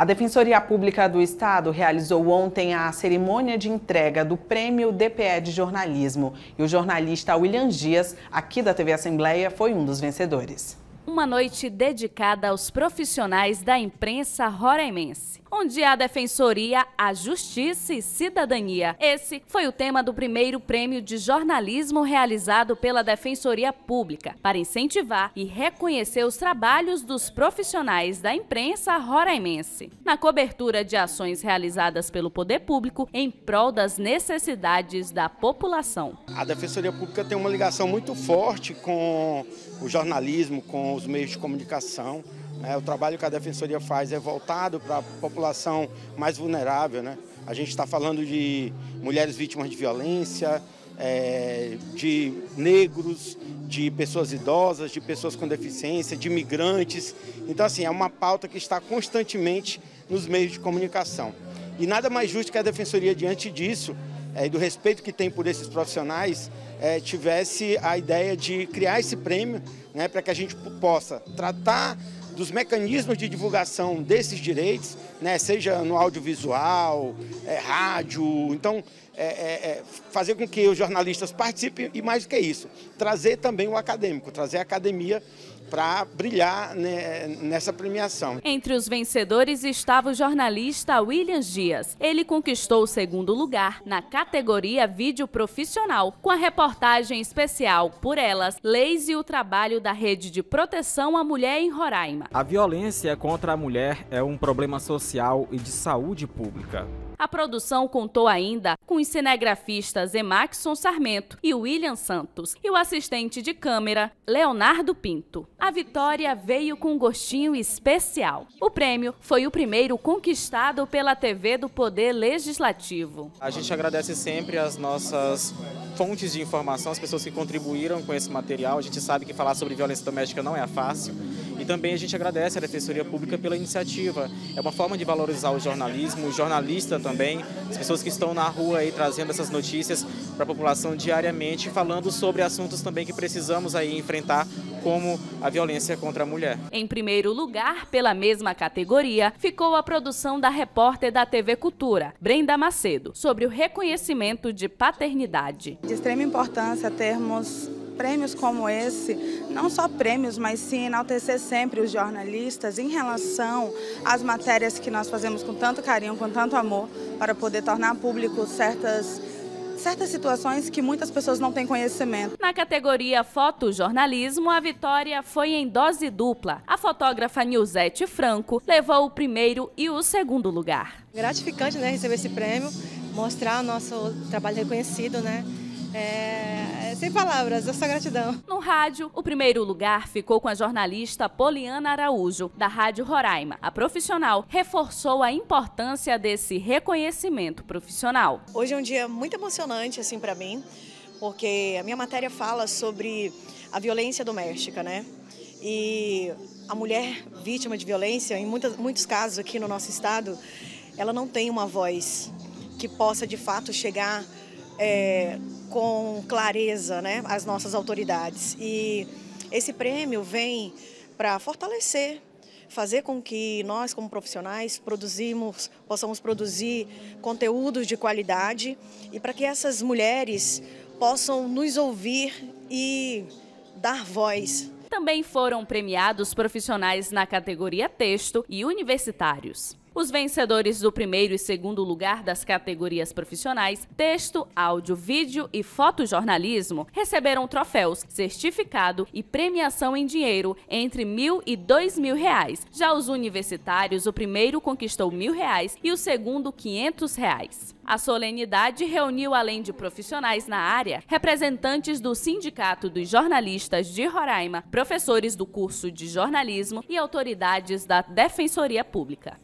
A Defensoria Pública do Estado realizou ontem a cerimônia de entrega do Prêmio DPE de Jornalismo e o jornalista William Dias, aqui da TV Assembleia, foi um dos vencedores. Uma noite dedicada aos profissionais da imprensa roraimense, onde há defensoria, a justiça e cidadania. Esse foi o tema do primeiro prêmio de jornalismo realizado pela Defensoria Pública, para incentivar e reconhecer os trabalhos dos profissionais da imprensa roraimense, na cobertura de ações realizadas pelo poder público em prol das necessidades da população. A Defensoria Pública tem uma ligação muito forte com o jornalismo, com os meios de comunicação. Né? O trabalho que a Defensoria faz é voltado para a população mais vulnerável. Né? A gente está falando de mulheres vítimas de violência, é, de negros, de pessoas idosas, de pessoas com deficiência, de imigrantes. Então, assim, é uma pauta que está constantemente nos meios de comunicação. E nada mais justo que a Defensoria, diante disso, é, e do respeito que tem por esses profissionais, é, tivesse a ideia de criar esse prêmio né, para que a gente possa tratar dos mecanismos de divulgação desses direitos, né, seja no audiovisual, é, rádio, então é, é, é, fazer com que os jornalistas participem e mais do que isso, trazer também o acadêmico, trazer a academia para brilhar né, nessa premiação. Entre os vencedores estava o jornalista William Dias. Ele conquistou o segundo lugar na categoria Vídeo Profissional, com a reportagem especial Por Elas, Leis e o Trabalho da Rede de Proteção à Mulher em Roraima. A violência contra a mulher é um problema social e de saúde pública. A produção contou ainda com os cinegrafistas Emaxson Sarmento e William Santos e o assistente de câmera Leonardo Pinto. A vitória veio com um gostinho especial. O prêmio foi o primeiro conquistado pela TV do Poder Legislativo. A gente agradece sempre as nossas fontes de informação, as pessoas que contribuíram com esse material. A gente sabe que falar sobre violência doméstica não é fácil. E também a gente agradece à Defensoria Pública pela iniciativa. É uma forma de valorizar o jornalismo, o jornalista também, as pessoas que estão na rua aí trazendo essas notícias para a população diariamente, falando sobre assuntos também que precisamos aí enfrentar, como a violência contra a mulher. Em primeiro lugar, pela mesma categoria, ficou a produção da repórter da TV Cultura, Brenda Macedo, sobre o reconhecimento de paternidade. De extrema importância termos prêmios como esse, não só prêmios, mas sim enaltecer sempre os jornalistas em relação às matérias que nós fazemos com tanto carinho, com tanto amor, para poder tornar público certas certas situações que muitas pessoas não têm conhecimento. Na categoria fotojornalismo, a vitória foi em dose dupla. A fotógrafa Nilzete Franco levou o primeiro e o segundo lugar. Gratificante né, receber esse prêmio, mostrar o nosso trabalho reconhecido, né? É, sem palavras, é só gratidão. No rádio, o primeiro lugar ficou com a jornalista Poliana Araújo, da Rádio Roraima. A profissional reforçou a importância desse reconhecimento profissional. Hoje é um dia muito emocionante assim para mim, porque a minha matéria fala sobre a violência doméstica, né? E a mulher vítima de violência, em muitos, muitos casos aqui no nosso estado, ela não tem uma voz que possa de fato chegar é, com clareza né, as nossas autoridades. E esse prêmio vem para fortalecer, fazer com que nós, como profissionais, produzimos, possamos produzir conteúdos de qualidade e para que essas mulheres possam nos ouvir e dar voz. Também foram premiados profissionais na categoria texto e universitários. Os vencedores do primeiro e segundo lugar das categorias profissionais, texto, áudio, vídeo e fotojornalismo, receberam troféus, certificado e premiação em dinheiro entre mil e dois mil reais. Já os universitários, o primeiro conquistou mil reais e o segundo quinhentos reais. A solenidade reuniu, além de profissionais na área, representantes do Sindicato dos Jornalistas de Roraima, professores do curso de jornalismo e autoridades da Defensoria Pública.